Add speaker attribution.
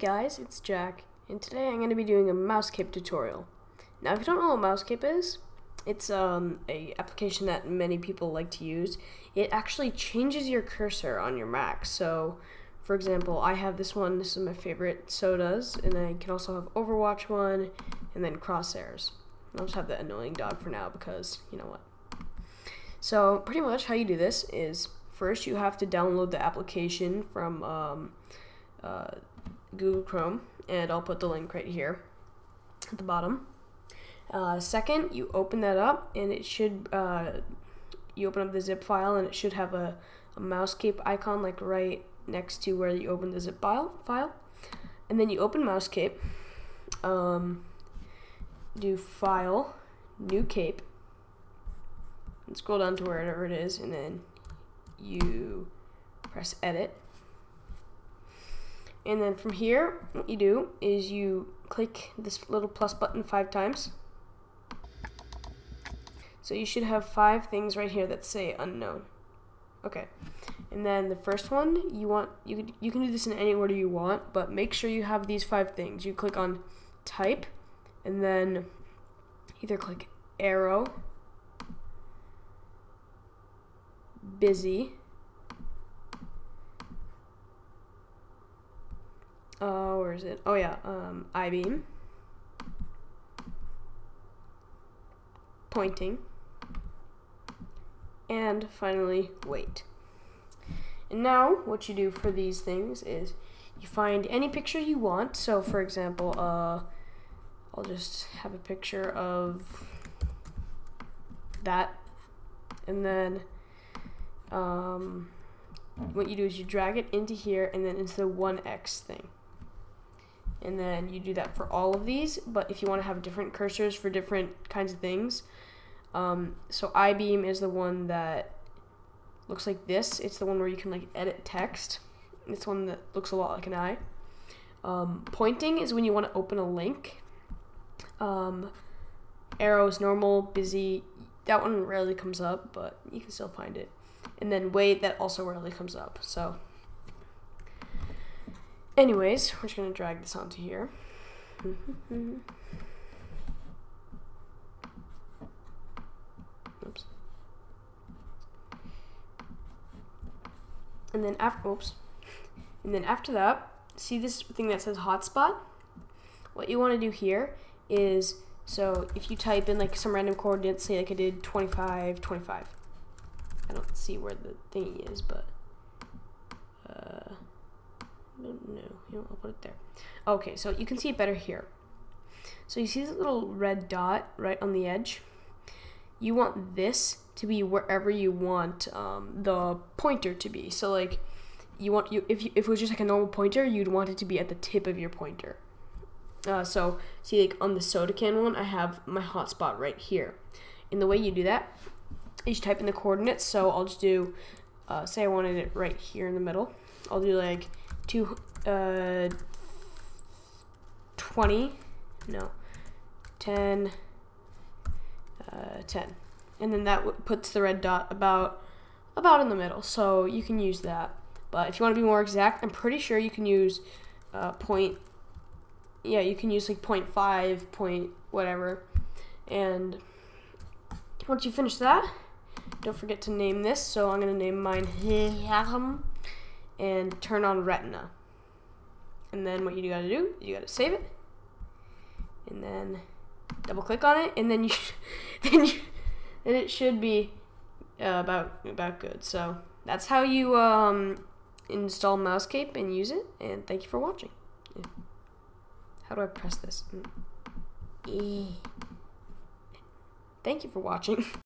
Speaker 1: guys, it's Jack, and today I'm going to be doing a Mousecape tutorial. Now, if you don't know what Mousecape is, it's um, a application that many people like to use. It actually changes your cursor on your Mac. So, for example, I have this one. This is my favorite. So does, and I can also have Overwatch one, and then crosshairs. I'll just have the annoying dog for now because you know what. So, pretty much how you do this is first you have to download the application from. Um, uh, Google Chrome, and I'll put the link right here at the bottom. Uh, second, you open that up, and it should uh, you open up the zip file, and it should have a, a Mousecape icon like right next to where you open the zip file. File, and then you open Mousecape. Um, do File, New Cape, and scroll down to wherever it is, and then you press Edit and then from here, what you do is you click this little plus button five times. So you should have five things right here that say unknown. Okay. And then the first one, you want you can, you can do this in any order you want, but make sure you have these five things. You click on type and then either click arrow, busy, uh, where is it? Oh yeah, um, I-beam, pointing, and finally wait. And now what you do for these things is you find any picture you want. So for example, uh, I'll just have a picture of that, and then um, what you do is you drag it into here and then into the 1x thing and then you do that for all of these but if you want to have different cursors for different kinds of things um, so I-beam is the one that looks like this. It's the one where you can like edit text. It's one that looks a lot like an eye. Um, pointing is when you want to open a link. Um, arrows normal busy. That one rarely comes up but you can still find it. And then wait that also rarely comes up so Anyways, we're just going to drag this onto here. oops. And then after, oops. And then after that, see this thing that says hotspot? What you want to do here is, so if you type in like some random coordinates, say like I did 25, 25. I don't see where the thing is, but uh, no, no, know, I'll put it there. Okay, so you can see it better here. So you see this little red dot right on the edge? You want this to be wherever you want um, the pointer to be. So like, you want you if you, if it was just like a normal pointer, you'd want it to be at the tip of your pointer. Uh, so see like on the soda can one, I have my hotspot right here. And the way you do that is you type in the coordinates. So I'll just do, uh, say I wanted it right here in the middle. I'll do like two, uh, 20, no, 10, uh, 10. And then that puts the red dot about, about in the middle. So you can use that. But if you want to be more exact, I'm pretty sure you can use uh, point, yeah, you can use like point 0.5, point whatever. And once you finish that, don't forget to name this. So I'm going to name mine and turn on Retina. And then what you gotta do, you gotta save it, and then double click on it, and then you, then you, it should be uh, about about good. So that's how you um, install Mousecape and use it. And thank you for watching. How do I press this? Mm. Thank you for watching.